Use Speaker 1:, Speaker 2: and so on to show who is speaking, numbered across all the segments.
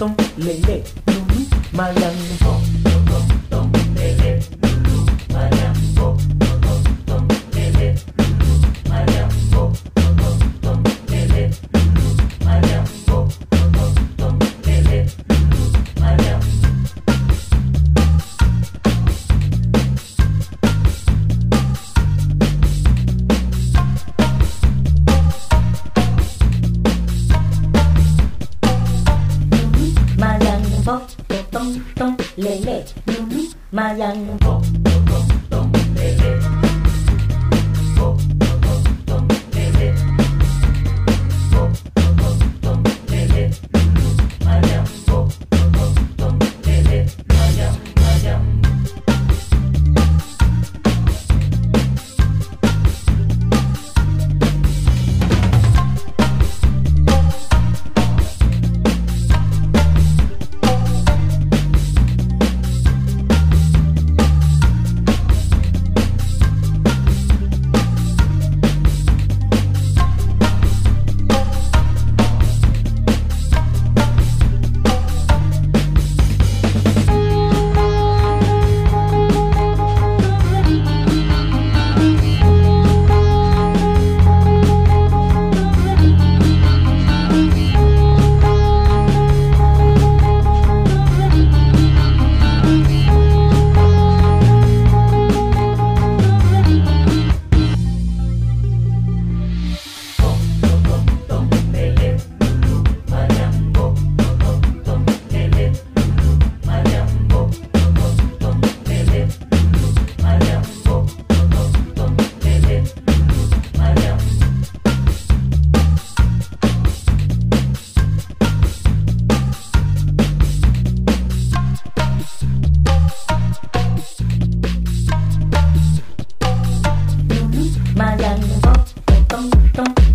Speaker 1: tom, lele. Mayang bo, tom lele, Don't, let, me you my young.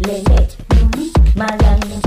Speaker 1: minute, my language.